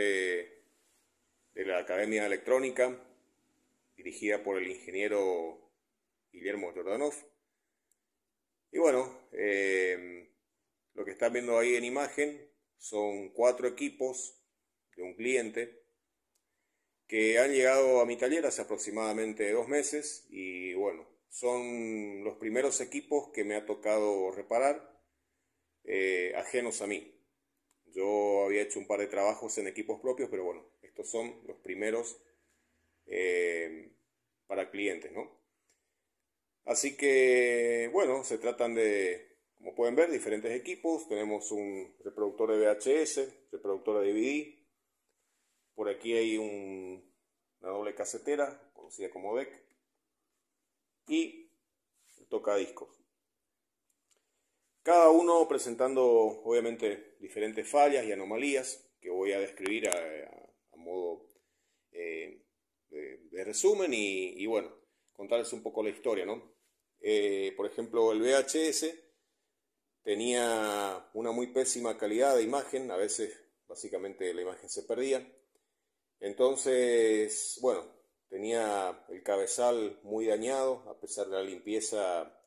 de la Academia Electrónica, dirigida por el ingeniero Guillermo Jordanov. Y bueno, eh, lo que están viendo ahí en imagen son cuatro equipos de un cliente que han llegado a mi taller hace aproximadamente dos meses y bueno, son los primeros equipos que me ha tocado reparar eh, ajenos a mí. Yo había hecho un par de trabajos en equipos propios, pero bueno, estos son los primeros eh, para clientes, ¿no? Así que, bueno, se tratan de, como pueden ver, diferentes equipos. Tenemos un reproductor de VHS, reproductor de DVD. Por aquí hay una doble casetera, conocida como DEC. Y toca discos. Cada uno presentando, obviamente, diferentes fallas y anomalías que voy a describir a, modo eh, de, resumen y, bueno, contarles un poco la historia, ¿no? Eh, por ejemplo, el VHS tenía una muy pésima calidad de imagen, a veces básicamente la imagen se perdía. Entonces, bueno, tenía el cabezal muy dañado, a pesar de la limpieza,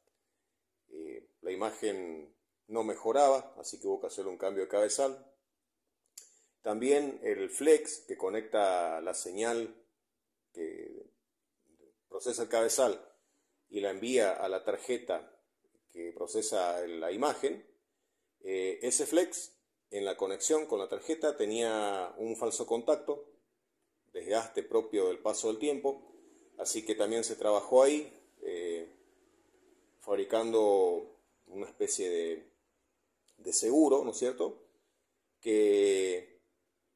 eh, la imagen no mejoraba, así que hubo que hacer un cambio de cabezal. También el flex que conecta la señal que procesa el cabezal y la envía a la tarjeta que procesa la imagen, eh, ese flex en la conexión con la tarjeta tenía un falso contacto, desgaste propio del paso del tiempo, así que también se trabajó ahí, eh, fabricando una especie de, de seguro, ¿no es cierto?, que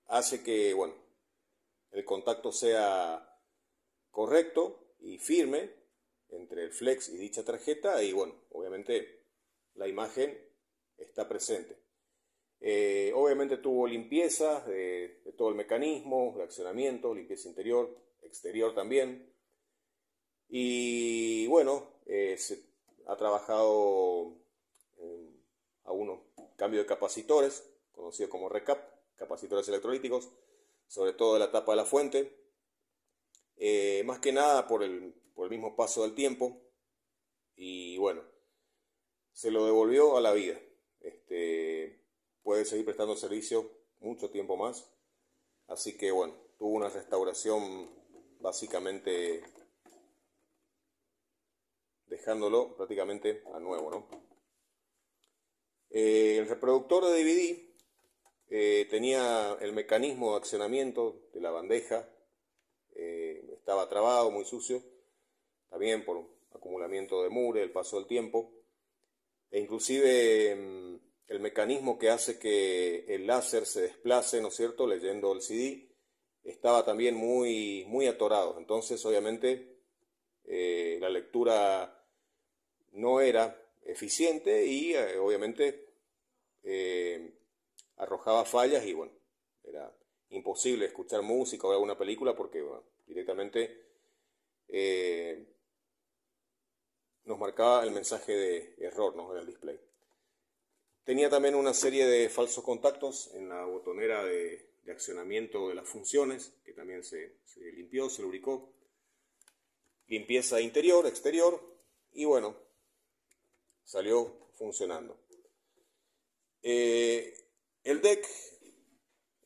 hace que, bueno, el contacto sea correcto y firme entre el flex y dicha tarjeta y bueno, obviamente la imagen está presente. Eh, obviamente tuvo limpieza de, todo el mecanismo, de accionamiento, limpieza interior, exterior también. Y bueno, eh, se ha trabajado a uno cambio de capacitores, conocido como recap, capacitores electrolíticos, sobre todo de la tapa de la fuente, eh, más que nada por el, por el mismo paso del tiempo. Y bueno, se lo devolvió a la vida. Este, puede seguir prestando servicio mucho tiempo más. Así que bueno, tuvo una restauración básicamente dejándolo prácticamente a nuevo. ¿no? Eh, el reproductor de DVD eh, tenía el mecanismo de accionamiento de la bandeja estaba trabado, muy sucio, también por acumulamiento de mure, el paso del tiempo, e inclusive mm, el mecanismo que hace que el láser se desplace, ¿no es cierto?, leyendo el CD, estaba también muy, muy atorado. Entonces, obviamente, eh, la lectura no era eficiente y, eh, obviamente, eh, arrojaba fallas y, bueno, era imposible escuchar música o alguna película porque, directamente eh, nos marcaba el mensaje de error ¿no? en el display. Tenía también una serie de falsos contactos en la botonera de, accionamiento de las funciones, que también se, limpió, se lubricó. Limpieza interior, exterior, y bueno, salió funcionando. Eh, el deck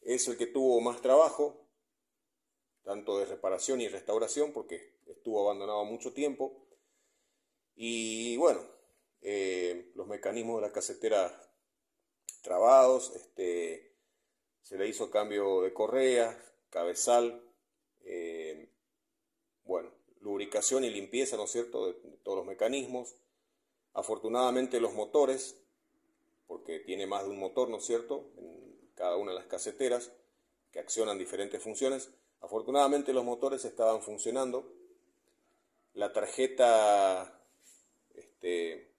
es el que tuvo más trabajo, tanto de reparación y restauración, porque estuvo abandonado mucho tiempo. Y bueno, eh, los mecanismos de la casetera trabados, este, se le hizo cambio de correa, cabezal, eh, bueno, lubricación y limpieza, ¿no es cierto?, de, todos los mecanismos. Afortunadamente los motores, porque tiene más de un motor, ¿no es cierto?, en cada una de las caseteras, que accionan diferentes funciones, Afortunadamente los motores estaban funcionando. La tarjeta este,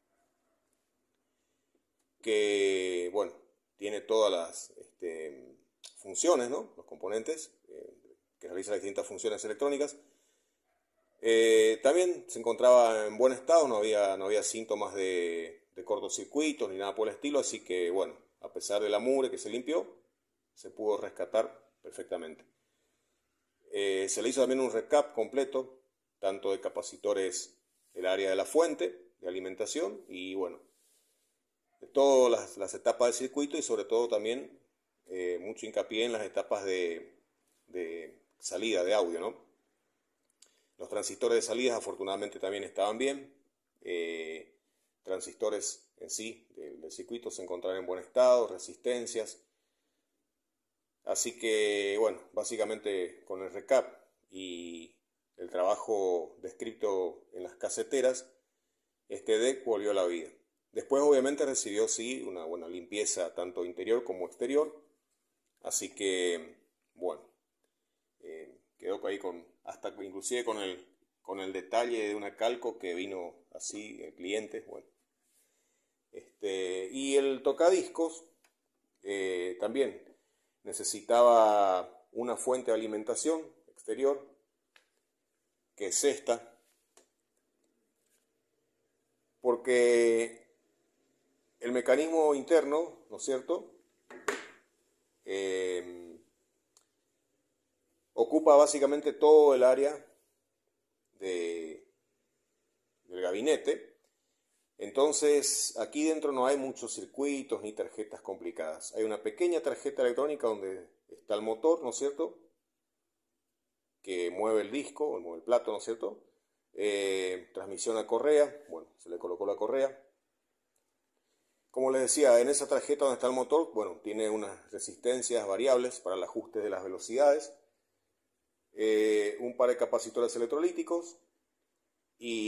que, bueno, tiene todas las este, funciones, ¿no? Los componentes eh, que realizan las distintas funciones electrónicas. Eh, también se encontraba en buen estado, no había, no había síntomas de, de cortocircuitos ni nada por el estilo, así que, bueno, a pesar de la mugre que se limpió, se pudo rescatar perfectamente. Eh, se le hizo también un recap completo, tanto de capacitores del área de la fuente, de alimentación, y bueno, de todas las, etapas del circuito y sobre todo también eh, mucho hincapié en las etapas de, salida de audio, ¿no? Los transistores de salida afortunadamente también estaban bien. Eh, transistores en sí del, circuito se encontraron en buen estado, resistencias. Así que, bueno, básicamente con el recap y el trabajo descrito en las caseteras, este deck volvió a la vida. Después obviamente recibió sí una buena limpieza tanto interior como exterior. Así que, bueno, quedó ahí con, hasta inclusive con el, con el detalle de una calco que vino así, el cliente, bueno. Este, y el tocadiscos eh, también necesitaba una fuente de alimentación exterior, que es esta, porque el mecanismo interno, ¿no es cierto? Eh, ocupa básicamente todo el área del gabinete. Entonces, aquí dentro no hay muchos circuitos ni tarjetas complicadas. Hay una pequeña tarjeta electrónica donde está el motor, ¿no es cierto? Que mueve el disco, mueve el plato, ¿no es cierto? Eh, transmisión a correa, bueno, se le colocó la correa. Como les decía, en esa tarjeta donde está el motor, bueno, tiene unas resistencias variables para el ajuste de las velocidades, eh, un par de capacitores electrolíticos y